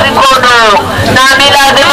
zikono nami lazima